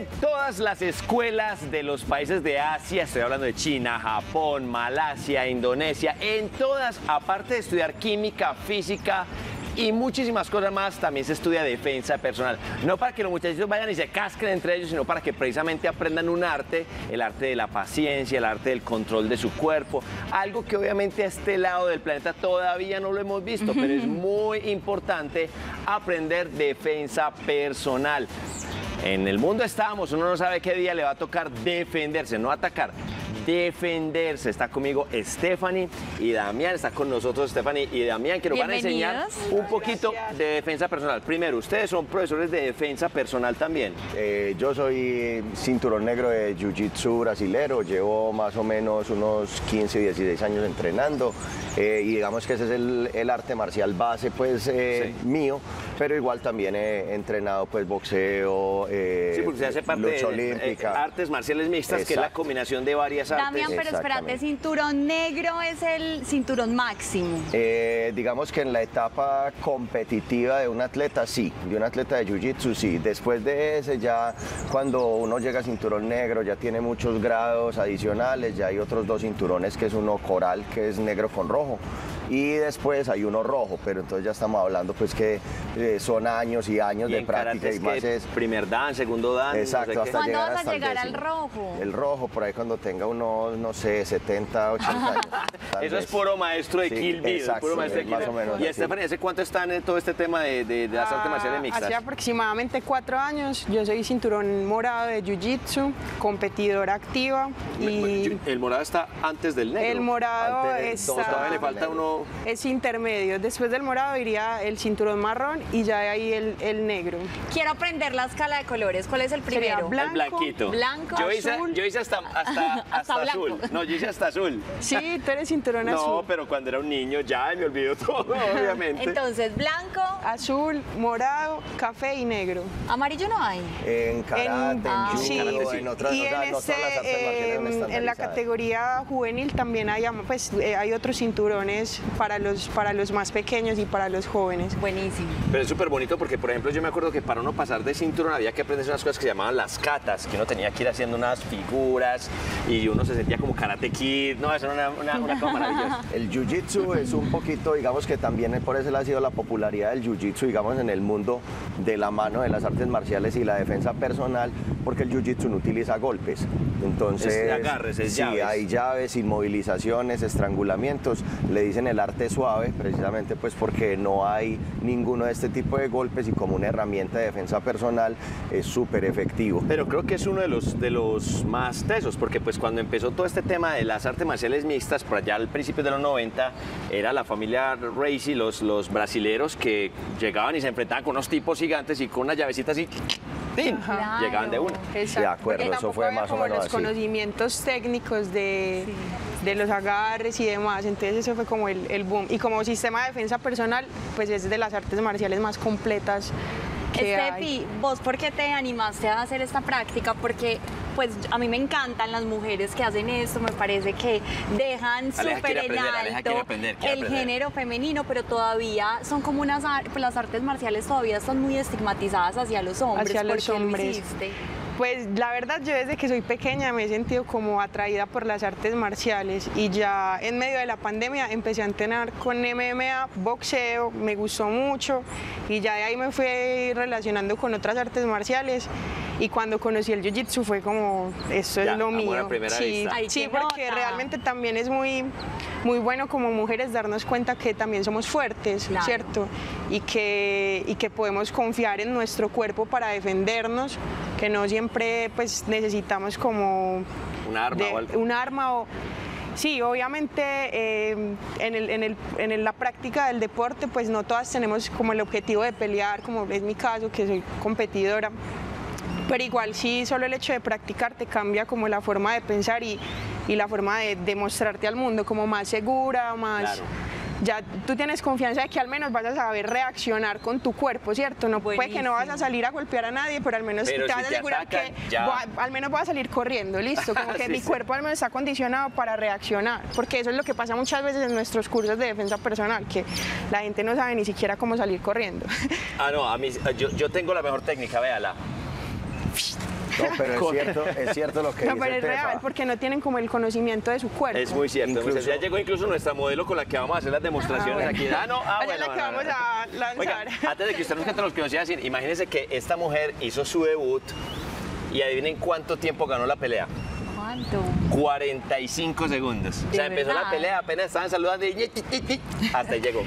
En todas las escuelas de los países de Asia, estoy hablando de China, Japón, Malasia, Indonesia, en todas, aparte de estudiar química, física, y muchísimas cosas más. También se estudia defensa personal. No para que los muchachitos vayan y se casquen entre ellos, sino para que precisamente aprendan un arte, el arte de la paciencia, el arte del control de su cuerpo. Algo que obviamente a este lado del planeta todavía no lo hemos visto, pero es muy importante aprender defensa personal. En el mundo estamos, uno no sabe qué día le va a tocar defenderse, no atacar defenderse. Está conmigo Stephanie y Damián. Está con nosotros Stephanie y Damián que nos van a enseñar un poquito de defensa personal. Primero, ustedes son profesores de defensa personal también. Eh, yo soy cinturón negro de Jiu-Jitsu brasilero. Llevo más o menos unos 15, 16 años entrenando. Eh, y digamos que ese es el, arte marcial base pues eh, mío. Pero igual también he entrenado pues boxeo, sí, porque se hace parte lucha olímpica. artes marciales mixtas, que es la combinación de varias Damián, pero espérate, cinturón negro es el cinturón máximo. Eh, digamos que en la etapa competitiva de un atleta, sí, de un atleta de Jiu-Jitsu, sí. Después de ese, ya cuando uno llega a cinturón negro, ya tiene muchos grados adicionales, ya hay otros dos cinturones, que es uno coral, que es negro con rojo y después hay uno rojo, pero entonces ya estamos hablando pues que eh, son años y años de práctica y más es primer dan, segundo dan. Exacto, hasta ¿Cuándo vas a llegar al rojo? El rojo por ahí cuando tenga unos, no sé, 70, 80 años. Eso es puro maestro de Kill Bill, puro maestro de Kill Más o menos. Y Stephanie, ¿hace cuánto están en todo este tema de, de, de las artes marciales mixtas? Hace aproximadamente cuatro años. Yo soy cinturón morado de Jiu-Jitsu, competidora activa y... El morado está antes del negro. El morado está... Todavía le falta uno es intermedio. Después del morado iría el cinturón marrón y ya de ahí el, negro. Quiero aprender la escala de colores. ¿Cuál es el primero? blanco, el blanquito. Blanco, yo hice, azul. Yo hice hasta, hasta, azul. No, yo hice hasta azul. Sí, tú eres cinturón azul. No, pero cuando era un niño ya me olvidó todo, obviamente. Entonces, blanco. Azul, morado, café y negro. ¿Amarillo no hay? En karate, en, ah, sí. en otras, y en, ese, em, en la categoría juvenil también hay, pues, eh, hay otros cinturones para los, para los más pequeños y para los jóvenes. Buenísimo. Pero es súper bonito porque, por ejemplo, yo me acuerdo que para uno pasar de cinturón había que aprender unas cosas que se llamaban las catas, que uno tenía que ir haciendo unas figuras y uno se sentía como karate kid. No, eso era una, una, cosa maravillosa. El jiu-jitsu es un poquito, digamos que también por eso ha sido la popularidad del jiu-jitsu, digamos, en el mundo de la mano de las artes marciales y la defensa personal, porque el jiu-jitsu no utiliza golpes. Entonces, es agarres, es sí, hay llaves, inmovilizaciones, estrangulamientos. Le dicen el arte suave, precisamente pues porque no hay ninguno de este tipo de golpes y como una herramienta de defensa personal es súper efectivo. Pero creo que es uno de los, de los más tesos, porque pues cuando empezó todo este tema de las artes marciales mixtas, por allá al principio de los 90, era la familia Racy, los, los brasileros que llegaban y se enfrentaban con unos tipos gigantes y con unas llavecitas así llegaban de una. De acuerdo, eso fue más o menos los conocimientos técnicos de, de, los agarres y demás, entonces eso fue como el, el boom. Y como sistema de defensa personal, pues es de las artes marciales más completas Estefi, ¿vos por qué te animaste a hacer esta práctica? Porque pues a mí me encantan las mujeres que hacen esto, me parece que dejan súper en alto el género femenino, pero todavía son como unas, pues las artes marciales todavía están muy estigmatizadas hacia los hombres. Hacia los hombres. Pues la verdad yo desde que soy pequeña me he sentido como atraída por las artes marciales y ya en medio de la pandemia empecé a entrenar con MMA, boxeo, me gustó mucho y ya de ahí me fui relacionando con otras artes marciales y cuando conocí el jiu-jitsu fue como, eso es lo mío. Sí, sí porque realmente también es muy, muy bueno como mujeres darnos cuenta que también somos fuertes, ¿cierto? Y que, y que podemos confiar en nuestro cuerpo para defendernos, que no siempre pues necesitamos como... Un arma o algo. Un arma o... Sí, obviamente eh, en, el, en, el, en, la práctica del deporte pues no todas tenemos como el objetivo de pelear, como es mi caso, que soy competidora pero igual sí, solo el hecho de practicar te cambia como la forma de pensar y, la forma de demostrarte al mundo como más segura, más... Ya tú tienes confianza de que al menos vas a saber reaccionar con tu cuerpo, ¿cierto? No puede que no vas a salir a golpear a nadie, pero al menos te vas a asegurar que al menos voy a salir corriendo, listo, como que mi cuerpo al menos está condicionado para reaccionar, porque eso es lo que pasa muchas veces en nuestros cursos de defensa personal, que la gente no sabe ni siquiera cómo salir corriendo. Ah, no, a mí, yo, yo tengo la mejor técnica, véala No, pero es cierto, es cierto lo que no, dice pero es Tefa. real, porque no tienen como el conocimiento de su cuerpo. Es muy cierto. Incluso- ya llegó incluso nuestra modelo con la que vamos a hacer las demostraciones Ah, aquí. Ah, no, ah, es bueno, la que vamos a lanzar. Oiga, antes de que usted nos cuente los que nos iba a decir, imagínense que esta mujer hizo su debut y adivinen cuánto tiempo ganó la pelea. ¿Cuánto? 45 segundos. O sea, ¿De empezó la verdad? pelea, apenas estaban saludando y hasta ahí llegó.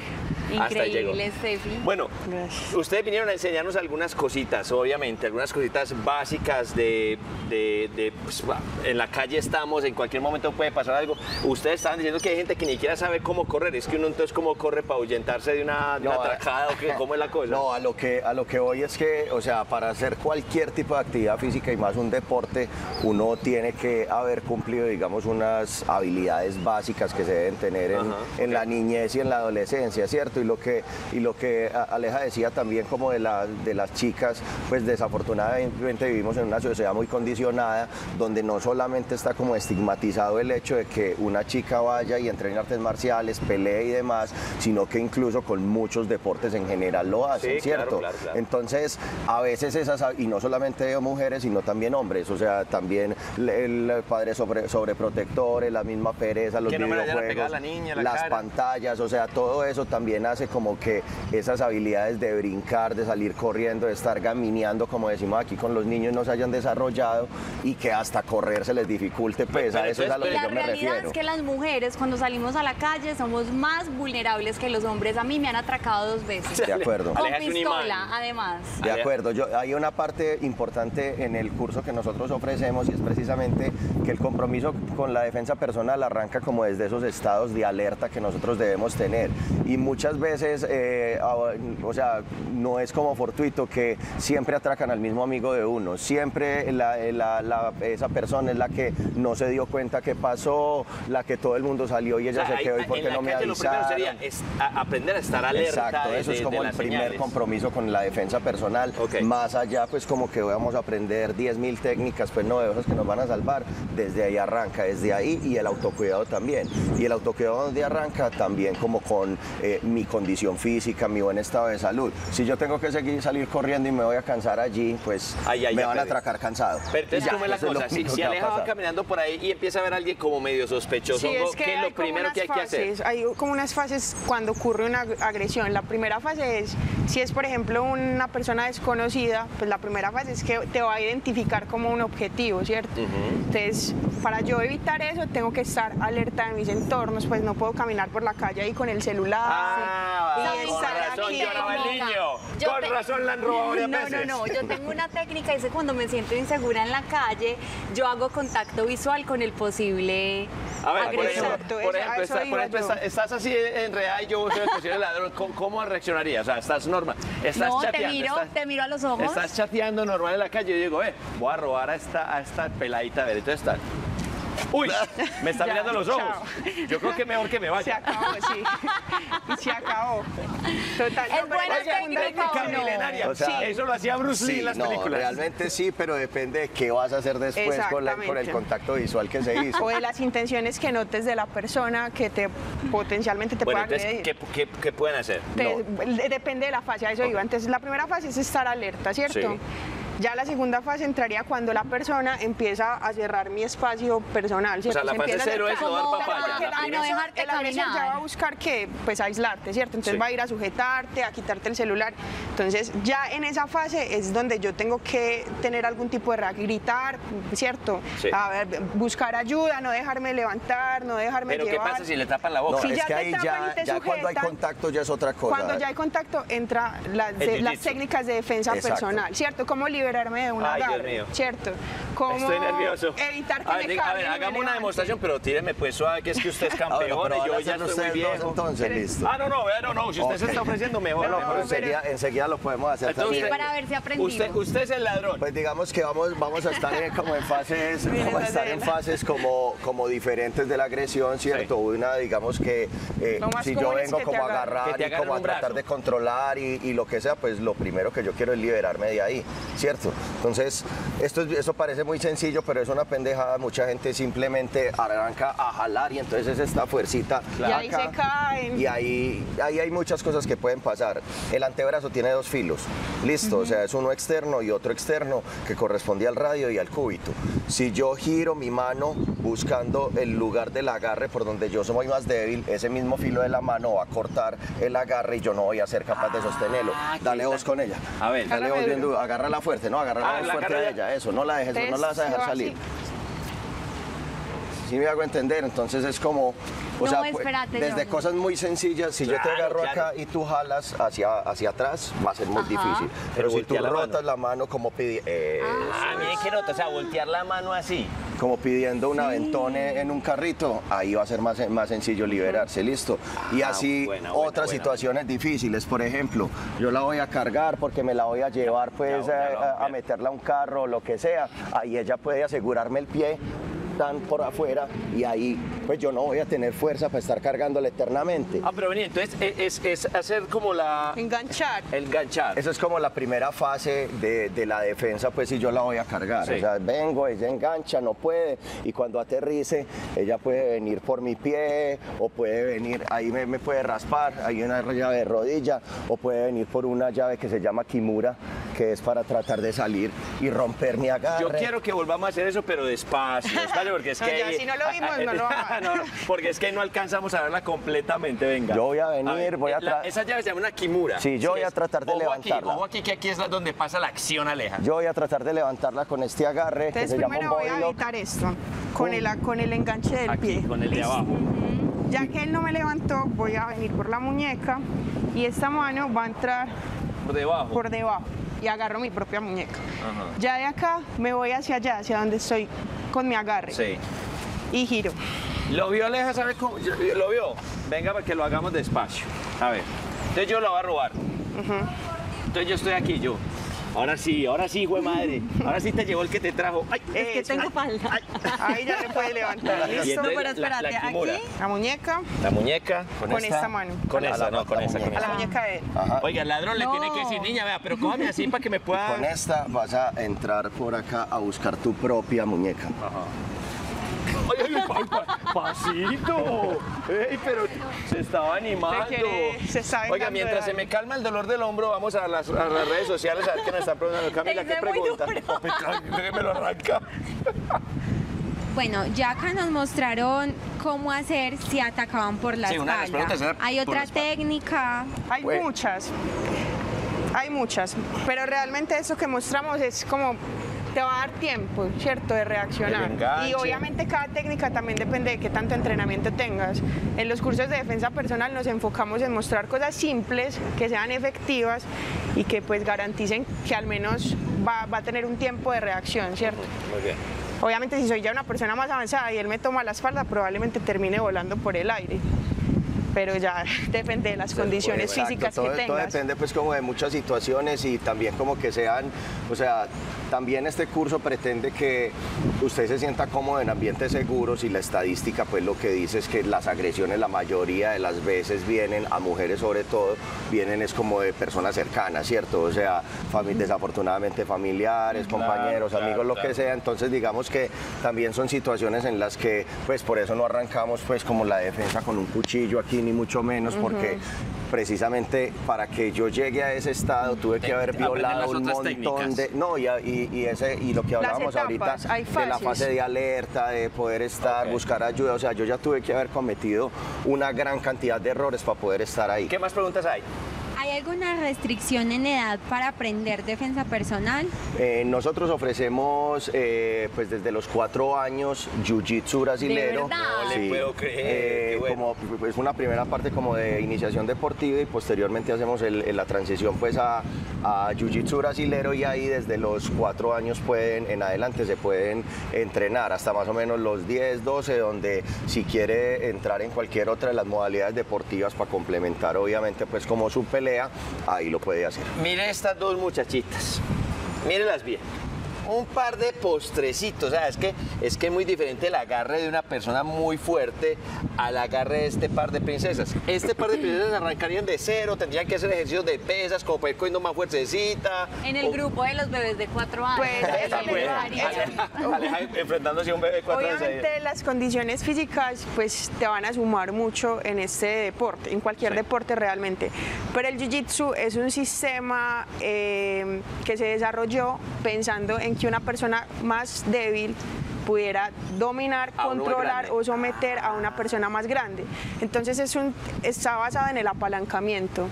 Hasta. Increíble, Steffi. Bueno, Gracias. ustedes vinieron a enseñarnos algunas cositas, obviamente, algunas cositas básicas de, de- de, pues, en la calle estamos, en cualquier momento puede pasar algo. Ustedes estaban diciendo que hay gente que ni siquiera sabe cómo correr, es que uno entonces cómo corre para ahuyentarse de una, de una No, a- atracada o qué, cómo es la cosa. No, a lo que a lo que voy es que, o sea, para hacer cualquier tipo de actividad física y más un deporte, uno tiene que haber cumplido, digamos, unas habilidades básicas que se deben tener en, Ajá, en la niñez y en la adolescencia, ¿cierto? Y lo que y lo que Aleja decía también como de la- de las chicas, pues desafortunadamente vivimos en una sociedad muy condicionada donde no solamente está como estigmatizado el hecho de que una chica vaya y entrene artes marciales, pelee y demás, sino que incluso con muchos deportes en general lo hacen, Sí, ¿cierto? claro, claro. Entonces, a veces esas, y no solamente mujeres, sino también hombres, o sea, también el- padre sobre, sobreprotectores, la misma pereza, los Que no la videojuegos, pegar a la niña, la las cara. pantallas, o sea, todo eso también hace como que esas habilidades de brincar, de salir corriendo, de estar gamineando, como decimos aquí con los niños, no se hayan desarrollado y que hasta correr se les dificulte, pues a eso es a lo que La yo me realidad refiero. es que las mujeres cuando salimos a la calle somos más vulnerables que los hombres. A mí me han atracado dos veces. De acuerdo. Con pistola, además. De acuerdo, yo, hay una parte importante en el curso que nosotros ofrecemos y es precisamente que el compromiso con la defensa personal arranca como desde esos estados de alerta que nosotros debemos tener. Y muchas veces, eh, a- o sea, no es como fortuito que siempre atracan al mismo amigo de uno, siempre la- la- la- esa persona es la que no se dio cuenta que pasó, la que todo el mundo salió y ella O sea, se ahí- quedó y en porque la no me calle lo primero avisaron. sería es a- aprender a estar alerta Exacto, de- eso es como el primer señales. compromiso con la defensa personal. Más allá, pues como que vamos a aprender 10.000 técnicas pues novedosas que nos van a salvar. Desde ahí arranca, desde ahí y el autocuidado también. Y el autocuidado donde arranca también como con eh, mi condición física, mi buen estado de salud. Si yo tengo que seguir salir corriendo y me voy a cansar allí, pues Ahí, ahí, me ya van a atracar cansado. Pero entonces, ya, ¿cómo es la cosa? Si, si Aleja va caminando por ahí y empieza a ver a alguien como medio sospechoso, Sí, es que ¿qué es hay lo como primero unas que hay que hacer? fases, Hay como unas fases cuando ocurre una ag- agresión. La primera fase es, si es por ejemplo una persona desconocida, pues la primera fase es que te va a identificar como un objetivo, ¿cierto? Entonces, para yo evitar eso, tengo que estar alerta de mis entornos, pues no puedo caminar por la calle ahí con el celular. Ah, y estar aquí. el niño. Yo Con te- razón la han robado varias No, no, veces. no. Yo tengo una técnica, dice cuando me siento insegura en la calle, yo hago contacto visual con el posible A ver, por agresor. ejemplo, por ejemplo, eso está- por iba ejemplo, yo. está- estás así enredada y yo soy el posible ladrón. ¿Cómo, cómo reaccionarías? O sea, estás normal. Estás No, te chateando. miro, estás- te miro a los ojos. Estás chateando normal en la calle y yo digo, eh, voy a robar a esta, a esta peladita. A ver, entonces está. Uy, me está Ya, mirando los ojos. chao. Yo creo que mejor que me Se vaya. acabó, sí. Se acabó. Total. Es buena técnica, milenaria. O sea, sí, eso lo hacía Bruce Lee Sí, en las no, películas. realmente sí, pero depende de qué vas a hacer después con, la- con el contacto visual que se hizo. O de las intenciones que notes de la persona que te potencialmente te Bueno, pueda entonces. ¿qué, qué, qué pueden hacer? Depende de la fase, a eso iba. Entonces, la primera fase es estar alerta, ¿cierto? Sí. Ya la segunda fase entraría cuando la persona empieza a cerrar mi espacio personal, ¿cierto? la Se fase empieza a cero es no dar Como papaya. Porque La el a no dejarte el agresor ya va a buscar que, pues aislarte, ¿cierto? Entonces Sí. va a ir a sujetarte, a quitarte el celular. Entonces ya en esa fase es donde yo tengo que tener algún tipo de reacción, gritar, ¿cierto? Sí. A ver, buscar ayuda, no dejarme levantar, no dejarme Pero ¿qué llevar. pasa si le tapan la boca? No, Si es ya que ahí ya, ya cuando hay contacto ya es otra cosa. Cuando ya hay contacto, entra las, de- técnicas de defensa Exacto. personal, ¿cierto? Cómo liberarme de un Ay, mío. ¿cierto? Cómo Estoy nervioso. evitar que a ver, diga- a ver, hagamos una demostración, pero tíreme pues suave, que es que usted es Ah, campeón pero y yo ya hacer estoy muy dos, entonces, listo. Ah, no, no, no, no, si usted se está ofreciendo mejor. No, no, pero enseguida, enseguida lo podemos hacer Entonces, también. para ver si aprendimos. Usted, usted es el ladrón. Pues digamos que vamos, vamos a estar en, como en fases, vamos a estar en fases como, como diferentes de la agresión, ¿cierto? Una, digamos que eh, si yo vengo como a agarrar y como a tratar de controlar y, y lo que sea, pues lo primero que yo quiero es liberarme de ahí, ¿cierto? Entonces, esto, es- esto parece muy sencillo, pero es una pendejada. Mucha gente simplemente arranca a jalar y entonces es esta fuercita Y ahí se caen. Y ahí, ahí hay muchas cosas que pueden pasar. El antebrazo tiene dos filos. Listo, o sea, es uno externo y otro externo que corresponde al radio y al cúbito. Si yo giro mi mano buscando el lugar del agarre por donde yo soy más débil, ese mismo filo de la mano va a cortar el agarre y yo no voy a ser capaz de sostenerlo. Ah, Dale vos con ella. A ver. Dale vos bien duro. Agárrala fuerte, no, agárrala Ah, fuerte ya. ella. Eso, no la dejes, no la vas a dejar salir. así. Sí me hago entender, entonces es como, o No, sea, pues, espérate, desde cosas muy sencillas, si yo te agarro claro. acá y tú jalas hacia, hacia atrás, va a ser muy Ajá. difícil. Pero Pero si tú la rotas mano. la mano como, pidi- eh, Ah, miren qué nota, o sea, voltear la mano así. Como pidiendo un aventón en un carrito, ahí va a ser más, más sencillo liberarse, listo. Y Ah, así buena, buena, otras buena. situaciones difíciles, por ejemplo, yo la voy a cargar porque me la voy a llevar pues ya a- a, meterla a un carro o lo que sea, ahí ella puede asegurarme el pie tan por afuera y ahí pues yo no voy a tener fuerza para estar cargándole eternamente. Ah, pero vení, entonces es, es- es hacer como la... Enganchar. El ganchar. Eso es como la primera fase de, de la defensa, pues si yo la voy a cargar. Sí. O sea, vengo, ella engancha, no puede, y cuando aterrice, ella puede venir por mi pie, o puede venir, ahí me, me puede raspar, hay una llave de rodilla, o puede venir por una llave que se llama Kimura, que es para tratar de salir y romper mi agarre. Yo quiero que volvamos a hacer eso, pero despacio, despacio, porque es No, que... ya, ahí- si no lo vimos, no lo vamos a. No, no, porque es que no alcanzamos a verla completamente, venga. Yo voy a venir, ver, voy a eh, la- tra- Esa llave se llama una kimura. Sí, yo voy a tratar de ojo aquí, levantarla. ojo aquí, que aquí es donde pasa la acción, Aleja. Yo voy a tratar de levantarla con este agarre Entonces que se llama un primero voy a evitar esto, con el, con el enganche del Aquí, pie. con el de Listo. abajo. Ya que él no me levantó, voy a venir por la muñeca y esta mano va a entrar Por debajo. por debajo y agarro mi propia muñeca. Ajá. Ya de acá me voy hacia allá, hacia donde estoy con mi agarre Sí. y giro. ¿Lo vio Aleja? ¿Sabe cómo? ¿Lo vio? Venga, para que lo hagamos despacio. A ver. Entonces yo lo voy a robar. Entonces yo estoy aquí, yo. Ahora sí, ahora sí, hijo de madre. Ahora sí te llevó el que te trajo. Ay, Es que tengo falda. Ahí ya le puede levantar. ¿Listo? pero espérate, la aquí. La muñeca La muñeca. Con, Con esta mano. Con esa, no, con esa, con a la muñeca de él. Ajá. Oiga, el ladrón le No. tiene que decir, niña, vea, pero cójame así para que me pueda... Con esta vas a entrar por acá a buscar tu propia muñeca. ¡Ay, ay, ay, pa- pasito! ¡Ey, pero se estaba animando! Se quiere- se está Oiga, mientras se me calma el dolor del hombro, vamos a las, a las redes sociales a ver qué nos están preguntando. Camila, ¿qué pregunta? Déjeme lo arranca. Bueno, ya acá nos mostraron cómo hacer si atacaban por la Sí, una de las espalda. preguntas era Hay otra técnica. Hay Bueno. muchas. Hay muchas. Pero realmente eso que mostramos es como te va a dar tiempo, ¿cierto? De reaccionar. Y obviamente cada técnica también depende de qué tanto entrenamiento tengas. En los cursos de defensa personal nos enfocamos en mostrar cosas simples, que sean efectivas y que pues garanticen que al menos va, va a tener un tiempo de reacción, ¿cierto? Muy bien. Obviamente si soy ya una persona más avanzada y él me toma la espalda, probablemente termine volando por el aire. Pero ya depende de las condiciones físicas todo, que todo tengas. depende pues como de muchas situaciones y también como que sean, o sea, también este curso pretende que usted se sienta cómodo en ambientes seguros y la estadística pues lo que dice es que las agresiones la mayoría de las veces vienen a mujeres sobre todo, vienen es como de personas cercanas, ¿cierto? O sea, fami- desafortunadamente familiares, Claro, compañeros, claro, amigos, lo que sea, entonces digamos que también son situaciones en las que pues por eso no arrancamos pues como la defensa con un cuchillo aquí ni mucho menos porque precisamente para que yo llegue a ese estado tuve que haber violado un montón técnicas. de no y, y- y ese y lo que hablábamos ahorita de la fase de alerta de poder estar buscar ayuda o sea yo ya tuve que haber cometido una gran cantidad de errores para poder estar ahí ¿Qué más preguntas hay? ¿Hay alguna restricción en edad para aprender defensa personal? Eh, nosotros ofrecemos eh, pues desde los cuatro años jiu-jitsu brasilero. verdad? No le puedo creer, bueno. Como pues una primera parte como de iniciación deportiva y posteriormente hacemos el- el- la transición pues a, a jiu-jitsu brasilero y ahí desde los cuatro años pueden en adelante se pueden entrenar hasta más o menos los 10, 12 donde si quiere entrar en cualquier otra de las modalidades deportivas para complementar obviamente pues como su pelea ahí lo puede hacer. Mire estas dos muchachitas. Mírelas bien. Un par de postrecitos. O sea, es que es que es muy diferente el agarre de una persona muy fuerte al agarre de este par de princesas. Este par de princesas arrancarían de cero, tendrían que hacer ejercicios de pesas como para ir cogiendo más fuercecita. En el grupo de los bebés de cuatro años. Pues, enfrentándose a un bebé de cuatro años. Obviamente las condiciones físicas pues te van a sumar mucho en este deporte, en cualquier deporte realmente. Pero el Jiu-Jitsu es un sistema eh, que se desarrolló pensando en que una persona más débil pudiera dominar, controlar o someter a una persona más grande. Entonces es un, está basado en el apalancamiento.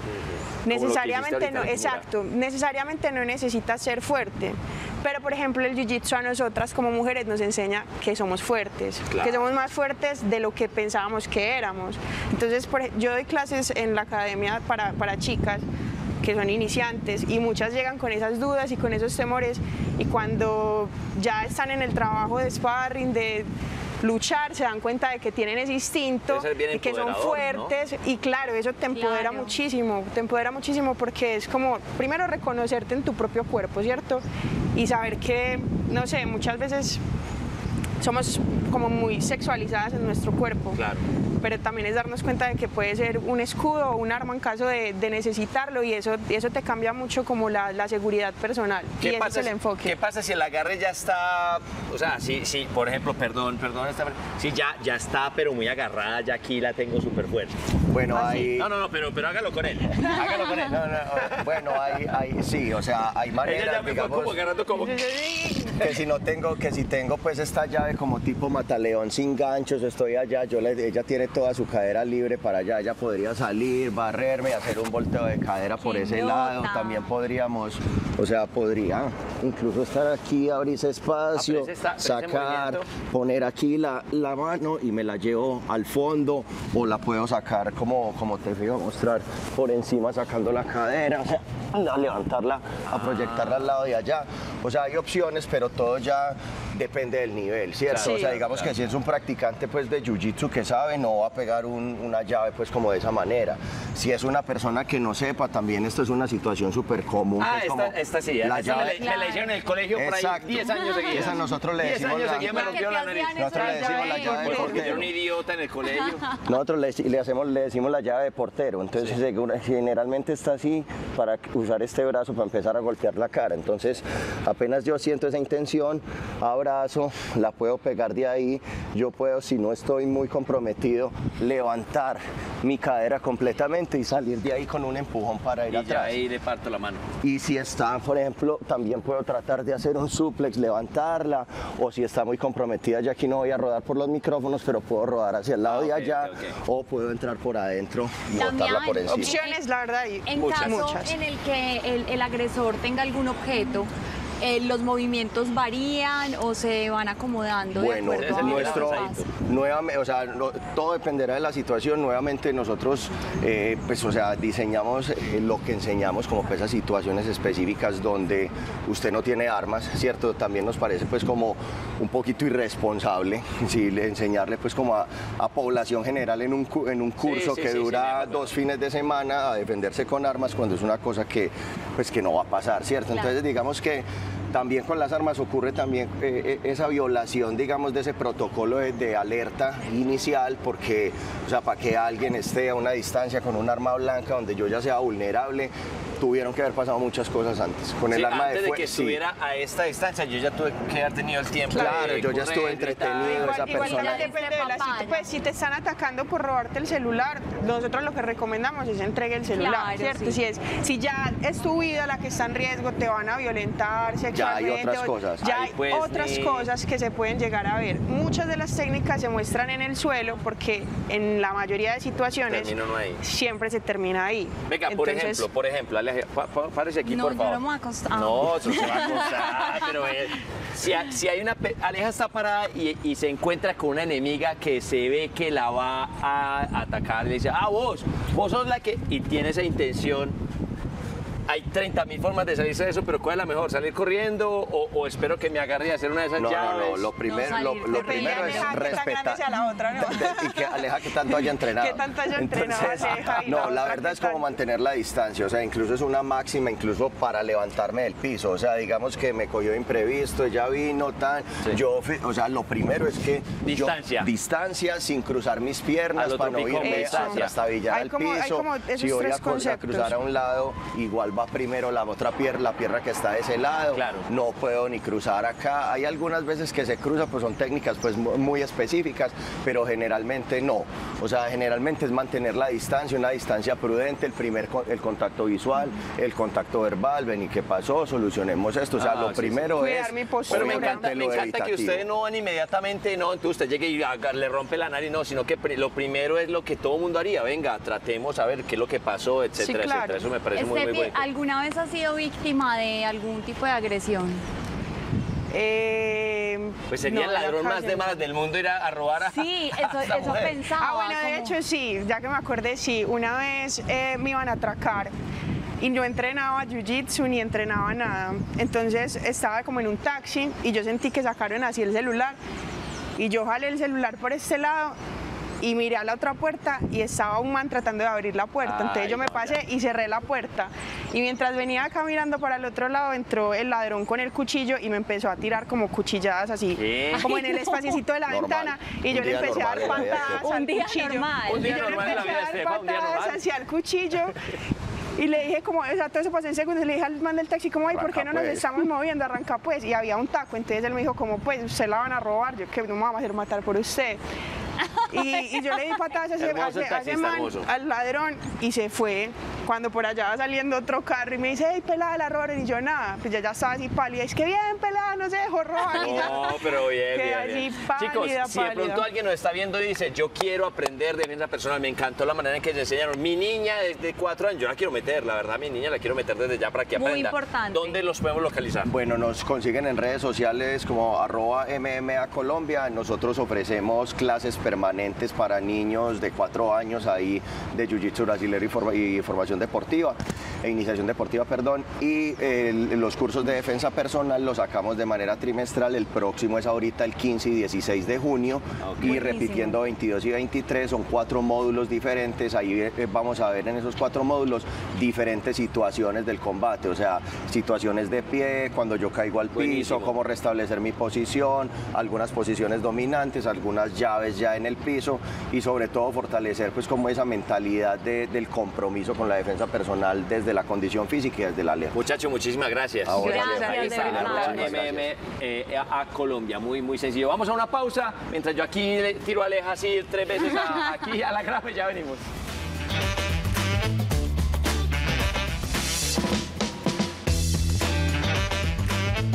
Necesariamente no, exacto, necesariamente no necesita ser fuerte. Pero por ejemplo el jiu-jitsu a nosotras como mujeres nos enseña que somos fuertes, que somos más fuertes de lo que pensábamos que éramos. Entonces yo doy clases en la academia para, para chicas que son iniciantes y muchas llegan con esas dudas y con esos temores y cuando ya están en el trabajo de sparring, de luchar, se dan cuenta de que tienen ese instinto y que son fuertes y claro, eso te empodera muchísimo, te empodera muchísimo porque es como primero reconocerte en tu propio cuerpo, ¿cierto? Y saber que, no sé, muchas veces somos como muy sexualizadas en nuestro cuerpo. Claro pero también es darnos cuenta de que puede ser un escudo o un arma en caso de, necesitarlo y eso, eso te cambia mucho como la, seguridad personal. ¿Qué y pasa, ese es el enfoque. ¿Qué pasa si el agarre ya está, o sea, si, si por ejemplo, perdón, perdón, si ya, ya está pero muy agarrada, ya aquí la tengo súper fuerte? Bueno, ah, ahí... No, no, no, pero, pero hágalo con él, hágalo con él. No, no, bueno, hay, hay, sí, o sea, hay maneras, Ella ya me como agarrando como... Que si no tengo, que si tengo pues esta llave como tipo mataleón sin ganchos, estoy allá, yo le, ella tiene toda su cadera libre para allá, ella podría salir, barrerme, hacer un volteo de cadera por ese lado, también podríamos, o sea, podría incluso estar aquí, abrirse espacio, ah, sacar, poner aquí la, la, mano y me la llevo al fondo o la puedo sacar como, como te voy a mostrar, por encima sacando la cadera, o sea, a levantarla, a proyectarla al lado de allá. O sea, hay opciones, pero todo ya depende del nivel, ¿cierto? o sea, digamos que si es un practicante pues de jiu-jitsu que sabe, no va a pegar una llave pues como de esa manera. Si es una persona que no sepa, también esto es una situación súper común. Ah, esta, esta, sí, la llave, me, la hicieron en el colegio por ahí 10 años seguidos. Esa nosotros le decimos la, me rompió la nariz. Nosotros le decimos la llave de portero. Era un idiota en el colegio. Nosotros le, hacemos, le decimos la llave de portero. Entonces generalmente está así para usar este brazo para empezar a golpear la cara. Entonces apenas yo siento esa intención, abrazo, la puedo pegar de ahí, yo puedo, si no estoy muy comprometido, levantar mi cadera completamente y salir de ahí con un empujón para ir y atrás. ahí le parto la mano. Y si está, por ejemplo, también puedo tratar de hacer un suplex, levantarla, o si está muy comprometida, ya aquí no voy a rodar por los micrófonos, pero puedo rodar hacia el lado ah, de allá, o puedo entrar por adentro y botarla por encima. Opciones, la verdad, en muchas. caso en el que el, el agresor tenga algún objeto, eh, ¿Los movimientos varían o se van acomodando? Bueno, de acuerdo nuestro, nuevamente, o sea, todo dependerá de la situación. Nuevamente nosotros, eh, pues, o sea, diseñamos eh, lo que enseñamos como pues, esas situaciones específicas donde usted no tiene armas, ¿cierto? También nos parece pues como un poquito irresponsable, ¿sí? enseñarle pues como a, población general en un, en un curso que dura dos fines de semana a defenderse con armas cuando es una cosa que, pues, que no va a pasar, ¿cierto? Entonces digamos que también con las armas ocurre también eh, eh, esa violación, digamos, de ese protocolo de, alerta inicial, porque, o sea, para que alguien esté a una distancia con un arma blanca donde yo ya sea vulnerable, tuvieron que haber pasado muchas cosas antes. Con el arma antes de, de que estuviera a esta distancia, yo ya tuve que haber tenido el tiempo. Claro, yo ya estuve entretenido, esa persona. depende de la pues si te están atacando por robarte el celular, nosotros lo que recomendamos es entregue el celular, ¿cierto? Si es, si ya es tu vida la que está en riesgo, te van a violentar sexualmente. Ya hay otras cosas. Ya hay pues, otras cosas que se pueden llegar a ver. Muchas de las técnicas se muestran en el suelo porque en la mayoría de situaciones siempre se termina ahí. Venga, por ejemplo, por ejemplo, párese aquí, no, por favor. No, acostar. Eso se va a acostar, pero si, si, hay una... Aleja está parada y, y, se encuentra con una enemiga que se ve que la va a atacar, le dice, ah, vos, vos sos la que... Y tiene esa intención hay 30 mil formas de salirse de eso, pero ¿cuál es la mejor? ¿Salir corriendo o, espero que me agarre y hacer una de esas llaves? No, no, lo primero, lo, primero es respetar. la otra, ¿no? y que Aleja que tanto haya entrenado. Que tanto haya entrenado No, la, verdad es como mantener la distancia, o sea, incluso es una máxima, incluso para levantarme del piso, o sea, digamos que me cogió imprevisto, ya vino, tan, yo, o sea, lo primero es que... Distancia. distancia, sin cruzar mis piernas, para no irme hasta Villa del piso. si voy a, cruzar a un lado, igual va primero la otra pierna, la pierna que está de ese lado. Claro. No puedo ni cruzar acá. Hay algunas veces que se cruza, pues son técnicas pues muy específicas, pero generalmente no. O sea, generalmente es mantener la distancia, una distancia prudente, el primer el contacto visual, el contacto verbal, ven y qué pasó, solucionemos esto. O sea, lo primero es. Mi pero me encanta, me encanta que ustedes no van inmediatamente, no, entonces usted llegue y le rompe la nariz, no, sino que lo primero es lo que todo mundo haría. Venga, tratemos a ver qué es lo que pasó, etcétera, etcétera. Eso me parece muy, muy bueno. ¿Alguna vez ha sido víctima de algún tipo de agresión? Eh, pues sería el ladrón más de malas del mundo ir a, robar a Sí, eso, eso pensaba. Ah, bueno, de hecho sí, ya que me acordé, sí, una vez eh, me iban a atracar y no entrenaba jiu-jitsu ni entrenaba nada. Entonces estaba como en un taxi y yo sentí que sacaron así el celular y yo jalé el celular por este lado y miré a la otra puerta y estaba un man tratando de abrir la puerta. Entonces yo me pasé y cerré la puerta. Y mientras venía acá mirando para el otro lado, entró el ladrón con el cuchillo y me empezó a tirar como cuchilladas así, como en el espacito de la ventana. Y yo le empecé a dar patadas al cuchillo. Un día y yo le empecé a dar patadas hacia el cuchillo. Y le dije como, o sea, todo eso pasó en segundos, le dije al man del taxi como, ay, ¿por qué no nos pues". estamos moviendo? Arranca pues, y había un taco, entonces él me dijo como, pues, usted la van a robar, yo que no me vamos a hacer matar por usted. Y, yo le di patadas a ese, man, al ladrón, y se fue. Cuando por allá va saliendo otro carro y me dice, hey, pelada, la robar, y yo nada, pues ya, ya estaba así pálida, es que bien, pelada, no se dejó robar. No, pero bien, bien, Chicos, si de pronto alguien nos está viendo y dice, yo quiero aprender de defensa personal, me encantó la manera en que se enseñaron. Mi niña de cuatro años, yo la quiero meter, la verdad, mi niña la quiero meter desde ya para que aprenda. Muy importante. ¿Dónde los podemos localizar? Bueno, nos consiguen en redes sociales como arroba MMA Colombia. Nosotros ofrecemos clases permanentes para niños de cuatro años ahí de Jiu-Jitsu brasileño y, formación deportiva, e iniciación deportiva, perdón. Y los cursos de defensa personal los sacamos de manera trimestral. El próximo es ahorita el 15 y 16 de junio. Y repitiendo 22 y 23, son cuatro módulos diferentes. Ahí eh, vamos a ver en esos cuatro módulos diferentes situaciones del combate, o sea, situaciones de pie, cuando yo caigo al piso, cómo restablecer mi posición, algunas posiciones dominantes, algunas llaves ya en el piso y sobre todo fortalecer pues como esa mentalidad del compromiso con la defensa personal desde la condición física y desde la ley. Muchachos, muchísimas gracias. gracias, MM eh, a Colombia, muy muy sencillo. Vamos a una pausa mientras yo aquí tiro a Aleja así tres veces aquí a la grave, ya venimos.